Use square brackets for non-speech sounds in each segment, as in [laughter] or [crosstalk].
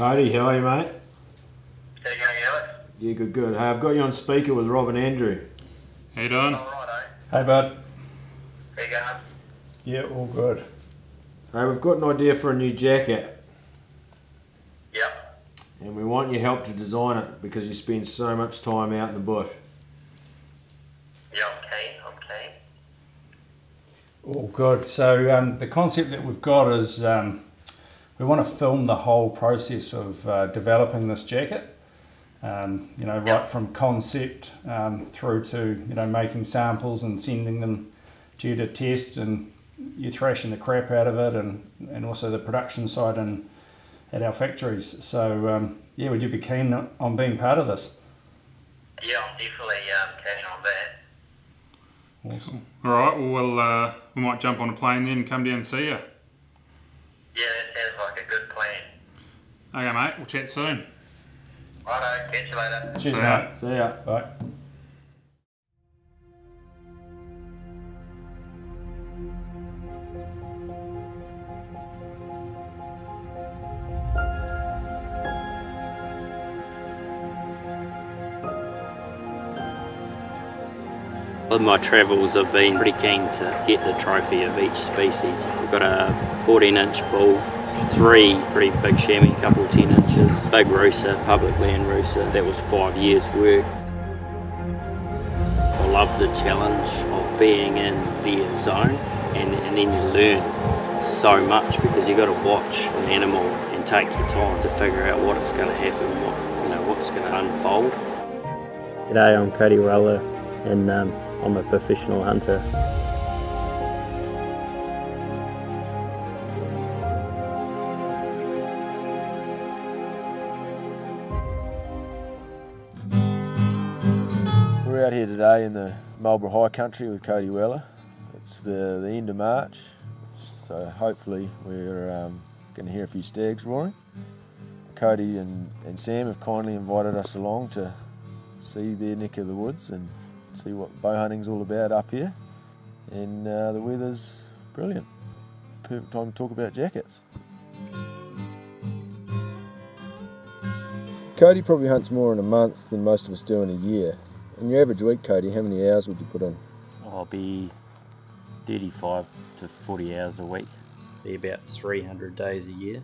Cody, how are you, mate? How you going, Alex? Yeah, good, good. Hey, I've got you on speaker with Rob and Andrew. How you doing? All right, Hey, bud. eh? How you going? Yeah, all good. Hey, we've got an idea for a new jacket, Yep. and we want your help to design it because you spend so much time out in the bush. Yeah, I'm keen. I'm keen. All good. So um, the concept that we've got is um, we want to film the whole process of uh, developing this jacket. Um, you know, right from concept um, through to you know making samples and sending them to you to test, and you thrashing the crap out of it, and and also the production side and at our factories. So um, yeah, would you be keen on being part of this? Yeah, I'm definitely um, keen on that. Awesome. All right. Well, we'll uh, we might jump on a plane then and come down and see you. Yeah, that sounds like a good plan. Okay, mate. We'll chat soon. Righto, catch you later. Cheers, See ya. mate. See ya. Bye. With my travels, I've been pretty keen to get the trophy of each species. We've got a 14 inch bull, three pretty big chamois, couple 10 inches, big rooster, public land rooster. That was five years' work. I love the challenge of being in their zone, and, and then you learn so much because you've got to watch an animal and take your time to figure out what it's going to happen, what you know, what's going to unfold. G'day, I'm Cody Weller, and um, I'm a professional hunter. We're out here today in the Marlborough High Country with Cody Weller. It's the, the end of March, so hopefully we're um, going to hear a few stags roaring. Cody and, and Sam have kindly invited us along to see their neck of the woods and see what bow hunting's all about up here. And uh, the weather's brilliant. Perfect time to talk about jackets. Cody probably hunts more in a month than most of us do in a year. In your average week, Cody, how many hours would you put in? I'll be 35 to 40 hours a week, be about 300 days a year.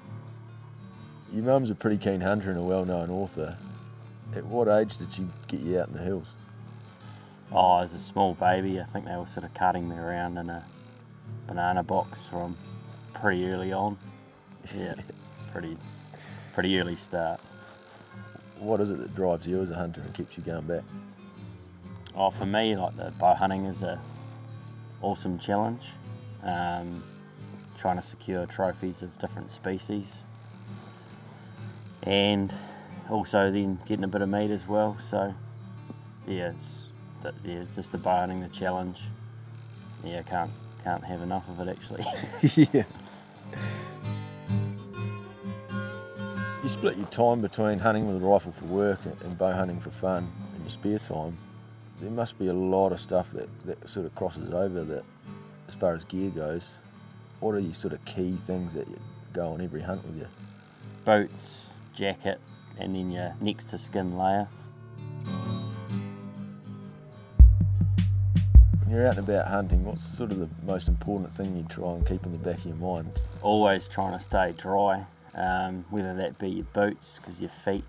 Your mum's a pretty keen hunter and a well-known author. At what age did she get you out in the hills? Oh, as a small baby, I think they were sort of carting me around in a banana box from pretty early on. [laughs] Yeah, pretty, pretty early start. What is it that drives you as a hunter and keeps you going back? Oh, for me, like the bow hunting is a awesome challenge. Um, trying to secure trophies of different species, and also then getting a bit of meat as well. So, yeah, it's that, yeah, just the bow hunting, the challenge. Yeah, can't can't have enough of it actually. [laughs] yeah. You split your time between hunting with a rifle for work and bow hunting for fun in your spare time. There must be a lot of stuff that, that sort of crosses over that as far as gear goes. What are your sort of key things that you go on every hunt with you? Boots, jacket, and then your next to skin layer. When you're out and about hunting, what's sort of the most important thing you try and keep in the back of your mind? always trying to stay dry, um, whether that be your boots, because your feet,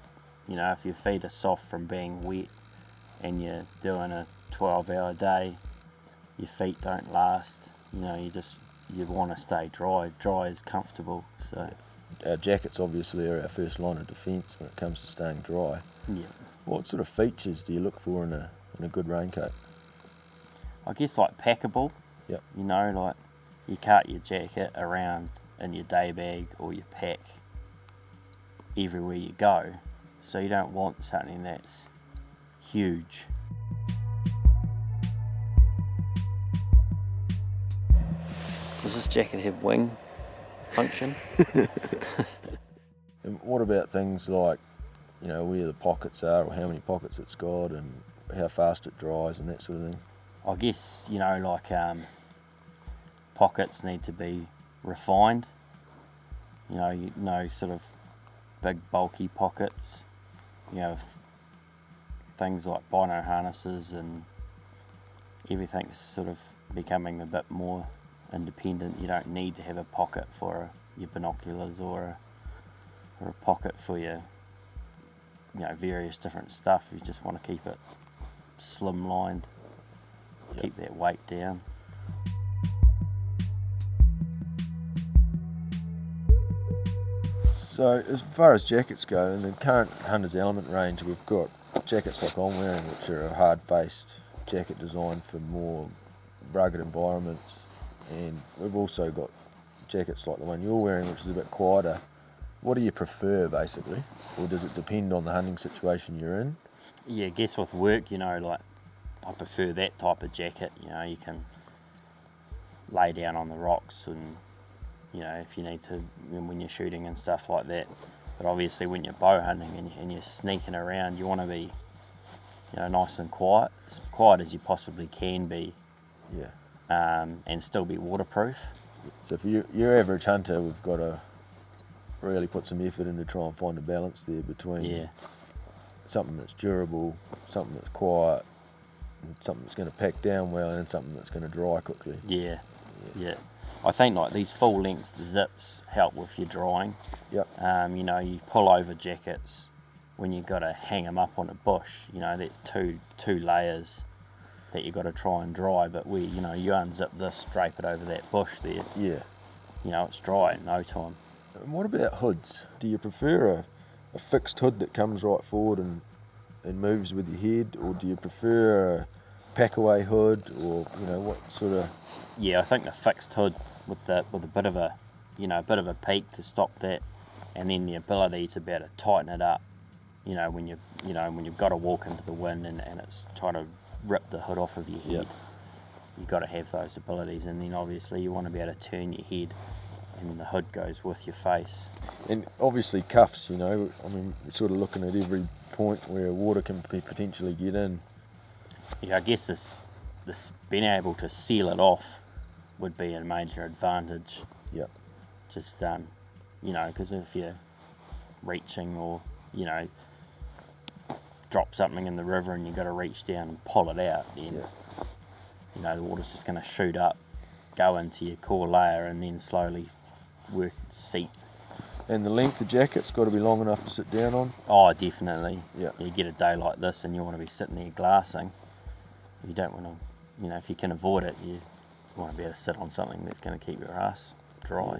you know, if your feet are soft from being wet and you're doing a 12 hour day, your feet don't last. You know, you just, you want to stay dry. Dry is comfortable, so Our jackets obviously are our first line of defence when it comes to staying dry. yeah. What sort of features do you look for in a, in a good raincoat? I guess like packable, Yep. you know, like you cart your jacket around in your day bag or your pack everywhere you go. So you don't want something that's huge. Does this jacket have wing function? [laughs] And what about things like, you know, where the pockets are or how many pockets it's got and how fast it dries and that sort of thing? I guess, you know, like um, pockets need to be refined. You know, you know, sort of big bulky pockets. You know, things like bino harnesses and everything's sort of becoming a bit more independent. You don't need to have a pocket for your binoculars or a, or a pocket for your you know various different stuff. You just want to keep it slimlined, Yep. keep that weight down. So as far as jackets go, in the current Hunter's Element range, we've got jackets like I'm wearing, which are a hard-faced jacket designed for more rugged environments, and we've also got jackets like the one you're wearing, which is a bit quieter. What do you prefer, basically, or does it depend on the hunting situation you're in? Yeah, I guess with work, you know, like I prefer that type of jacket. You know, you can lay down on the rocks and you know if you need to when when you're shooting and stuff like that. But obviously, when you're bow hunting and, and you're sneaking around, you want to be you know nice and quiet, as quiet as you possibly can be, Yeah. um, and still be waterproof. So for your, your average hunter, we've got to really put some effort in to try and find a balance there between Yeah, something that's durable, something that's quiet, something that's going to pack down well, and something that's going to dry quickly. yeah, yeah. I think like these full length zips help with your drying. Yep. Um, you know, you pull over jackets when you've got to hang them up on a bush. You know, that's two two layers that you've got to try and dry. But we, you know, you unzip this, drape it over that bush there. Yeah. You know, it's dry in no time. And what about hoods? Do you prefer a, a fixed hood that comes right forward and, and moves with your head, or do you prefer a packaway hood, or you know what sort of? Yeah, I think the fixed hood with the with a bit of a, you know, a bit of a peak to stop that, and then the ability to be able to tighten it up. You know, when you you know when you've got to walk into the wind and, and it's trying to rip the hood off of your head. Yep. You've got to have those abilities, and then obviously you want to be able to turn your head, and the hood goes with your face. And obviously cuffs. You know, I mean, we're sort of looking at every point where water can be potentially get in. Yeah, I guess this this being able to seal it off would be a major advantage. Yep. Just um, you know, because if you're reaching or you know drop something in the river and you've got to reach down and pull it out, then Yeah. you know the water's just going to shoot up, go into your core layer, and then slowly work seep. And the length of jacket's got to be long enough to sit down on. Oh, definitely. Yeah. You get a day like this and you want to be sitting there glassing. You don't want to, you know, if you can avoid it, you want to be able to sit on something that's going to keep your ass dry.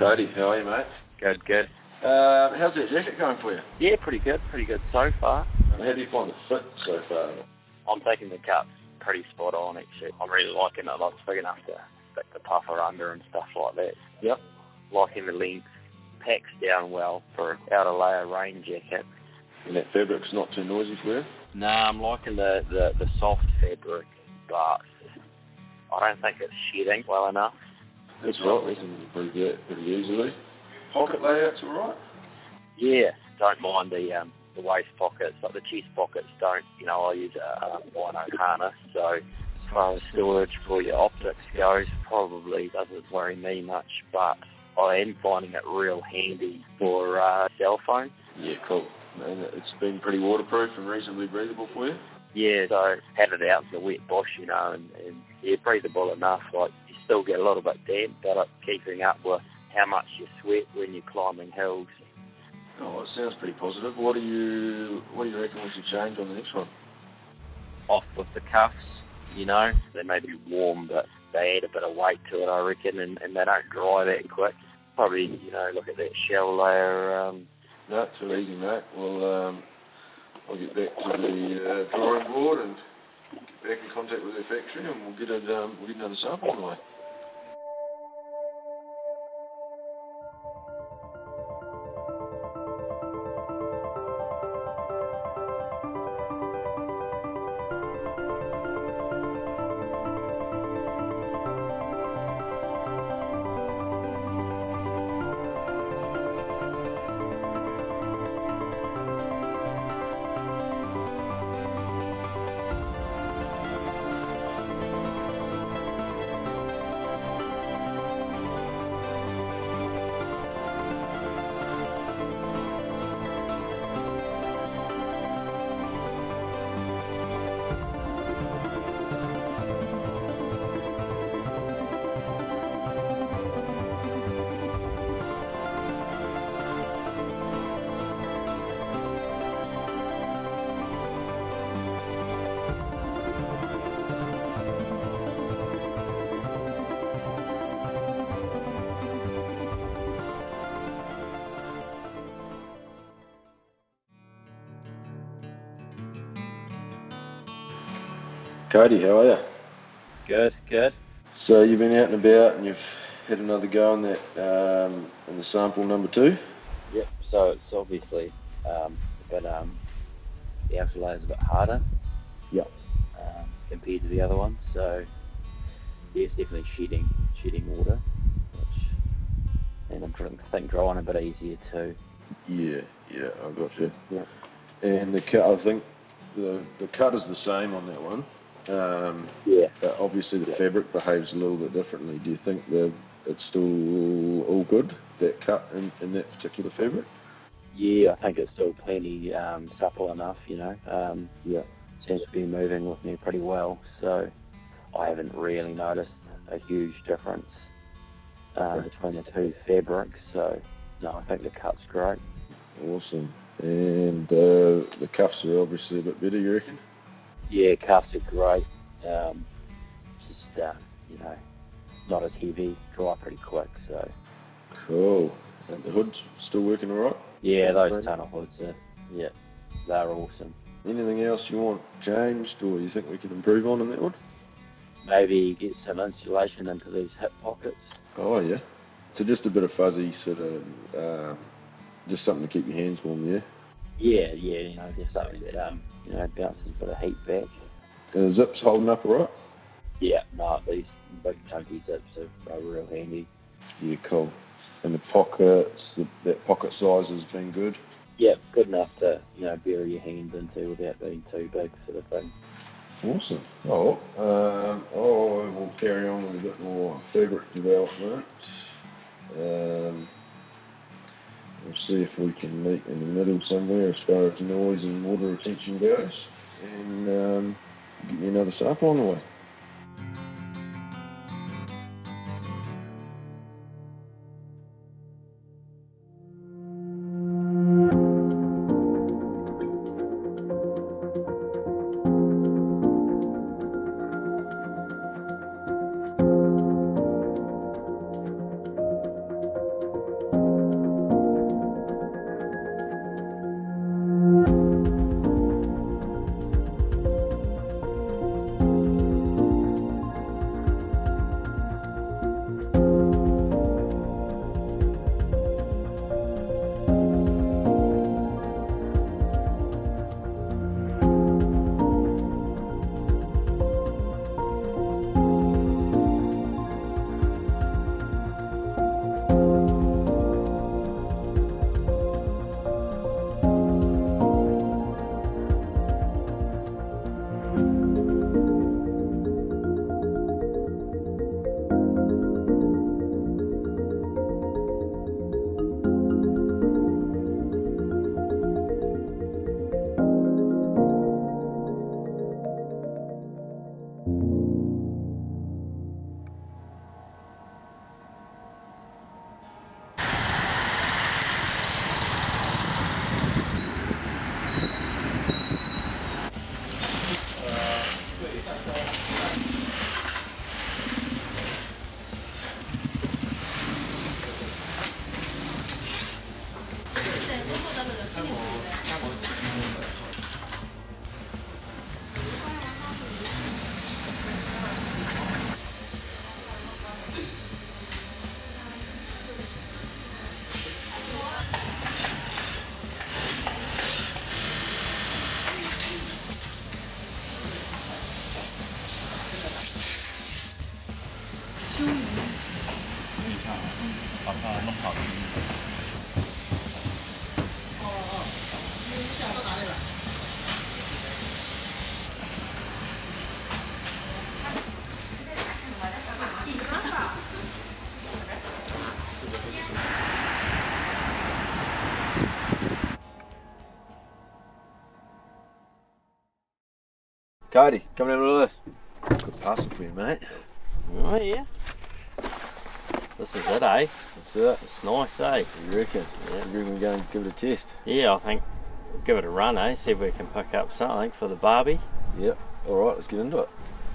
Cody, how are you, mate? Good, good. Um, how's that jacket going for you? Yeah, pretty good, pretty good so far. How do you find the fit so far? I'm taking the cuts pretty spot on actually. I'm really liking it. It's big enough to stick the puffer under and stuff like that. Yep. Liking the length. Packs down well for outer layer rain jacket. And that fabric's not too noisy for you? Nah, I'm liking the, the, the soft fabric, but I don't think it's shedding well enough. That's right, we can improve that pretty easily. Pocket layout's alright? Yeah, don't mind the um, the waist pockets, like the chest pockets. Don't you know? I use a um, bino harness, so as far as storage for your optics goes, probably doesn't worry me much. But I am finding it real handy for uh, cell phone. Yeah, cool. And it's been pretty waterproof and reasonably breathable for you? Yeah, so had it out in the wet bush, you know, and, and yeah, breathable enough. Like you still get a little bit damp, but it's keeping up with how much you sweat when you're climbing hills. Oh, it sounds pretty positive. What do you what do you reckon we should change on the next one? Off with the cuffs, you know, they may be warm, but they add a bit of weight to it, I reckon, and, and they don't dry that quick. Probably, you know, look at that shell layer. Um, No, too easy, mate. Well, um, I'll get back to the uh, drawing board and get back in contact with the factory, and we'll get it. Um, we'll get another sample on the way. Cody, how are you? good, good. So you've been out and about, and you've had another go on that um, in the sample number two. Yep. So it's obviously um, a bit um, the outer layer is a bit harder. Yep. Um, compared to the other one, so yeah, it's definitely shedding shedding water, which and I'm trying to think drying a bit easier too. Yeah, yeah, I got you. Yeah. And the cut, I think the the cut is the same on that one. Um, Yeah. but obviously the fabric behaves a little bit differently. Do you think the it's still all good that cut in, in that particular fabric? Yeah, I think it's still plenty um, supple enough, you know. Um, yeah, seems to be moving with me pretty well, so I haven't really noticed a huge difference uh, between the two fabrics. So, no, I think the cut's great. Awesome. And uh, the cuffs are obviously a bit better, you reckon? Yeah, cuffs are great. Um, just, uh, you know, not as heavy, dry pretty quick. So, Cool. And the hood's still working all right? yeah, those tunnel hoods are, yeah, they're awesome. Anything else you want changed or you think we can improve on in that one? Maybe get some insulation into these hip pockets. Oh yeah. So just a bit of fuzzy sort of, um, just something to keep your hands warm, yeah. Yeah, yeah, you know, just something that um, you know, bounces a bit of heat back. And the zips holding up right? Yeah, no, at these big chunky zips are, are real handy. Yeah, cool. And the pockets, the, that pocket size has been good. Yeah, good enough to you know bury your hand into without being too big, sort of thing. Awesome. Oh, um, oh, we'll carry on with a bit more fabric development. Um, we'll see if we can meet in the middle somewhere as far as noise and water retention goes. And um, get you another sample on the way. Cody, come and have a look at this. Good parcel for you, mate. Oh yeah. This is it, eh? That's it. It's nice, eh? What you reckon? Yeah. You reckon we go and give it a test? Yeah, I think we'll give it a run, eh? See if we can pick up something for the Barbie. Yep. All right, let's get into it.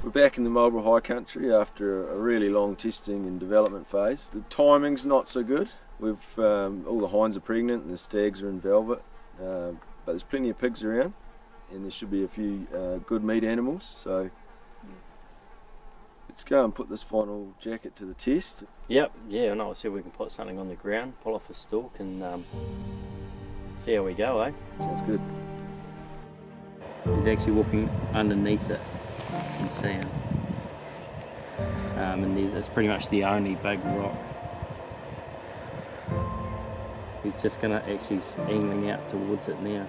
We're back in the Marlborough High Country after a really long testing and development phase. The timing's not so good. We've um, all the hinds are pregnant and the stags are in velvet, uh, but there's plenty of pigs around, and there should be a few uh, good meat animals. So let's go and put this final jacket to the test. Yep, yeah, and I'll see if we can put something on the ground, pull off a stalk, and um, see how we go, eh? Sounds good. He's actually walking underneath it. Can see. Um, and there's, it's pretty much the only big rock. He's just gonna actually angling out towards it now.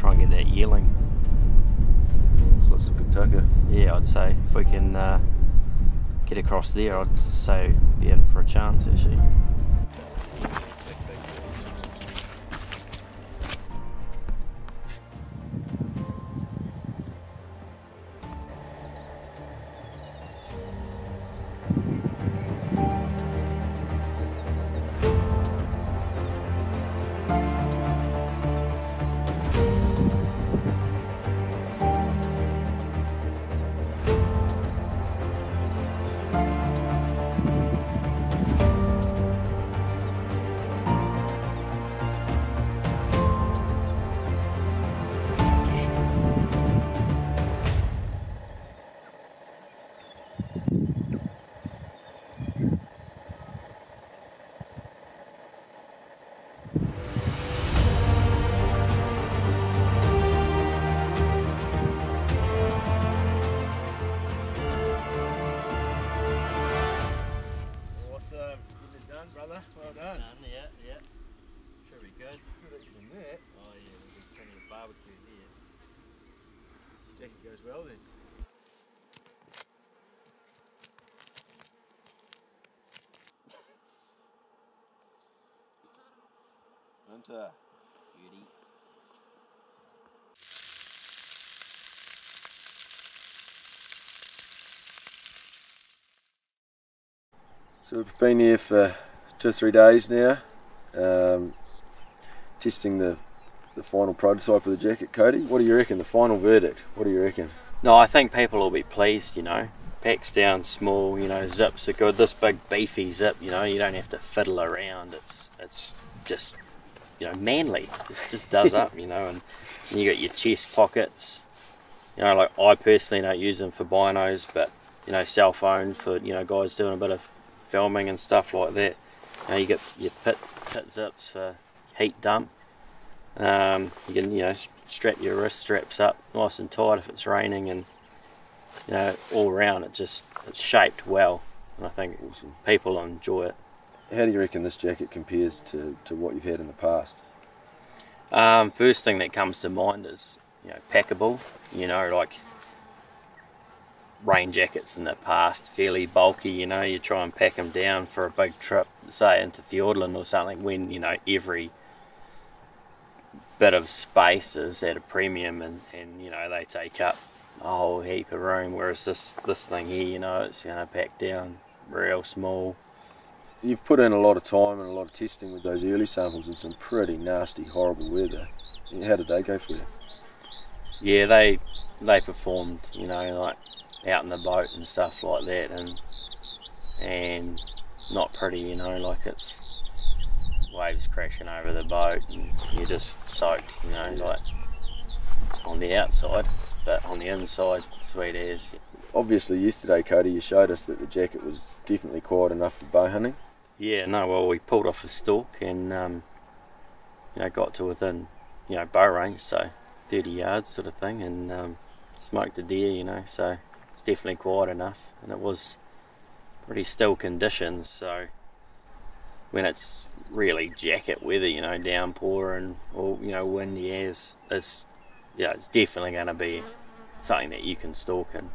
Try and get that yearling. Looks like some good tucker. Yeah, I'd say if we can uh, get across there, I'd say be in for a chance actually. Hunter. Beauty. So we've been here for two or three days now, um, testing the the final prototype of the jacket. Cody, what do you reckon? The final verdict. What do you reckon? No, I think people will be pleased, you know. Packs down small, you know, zips are good. This big beefy zip, you know, you don't have to fiddle around. It's it's just you know, manly. It just does up, you know, and you got your chest pockets. You know, like I personally don't use them for binos, but you know, cell phone for, you know, guys doing a bit of filming and stuff like that. You know, you get your pit pit zips for heat dump. Um, you can, you know, strap your wrist straps up nice and tight if it's raining, and you know, all around it just it's shaped well, and I think people enjoy it. How do you reckon this jacket compares to, to what you've had in the past? Um, first thing that comes to mind is you know packable. You know, like rain jackets in the past, fairly bulky. You know, you try and pack them down for a big trip, say into Fiordland or something, when you know every bit of space is at a premium, and, and you know they take up a whole heap of room. Whereas this this thing here, you know, it's going to pack down real small. You've put in a lot of time and a lot of testing with those early samples in some pretty nasty, horrible weather. How did they go for you? Yeah, they they performed, you know, like out in the boat and stuff like that, and and not pretty, you know, like it's waves crashing over the boat and you're just soaked, you know, like on the outside, but on the inside, sweet as. Obviously, yesterday, Cody, you showed us that the jacket was definitely quiet enough for bow hunting. Yeah, no, well, we pulled off a stalk and, um, you know, got to within, you know, bow range, so 30 yards sort of thing, and um, smoked a deer, you know, so it's definitely quiet enough. And it was pretty still conditions, so when it's really jacket weather, you know, downpour and or you know windy as, it's yeah, it's definitely going to be something that you can stalk in.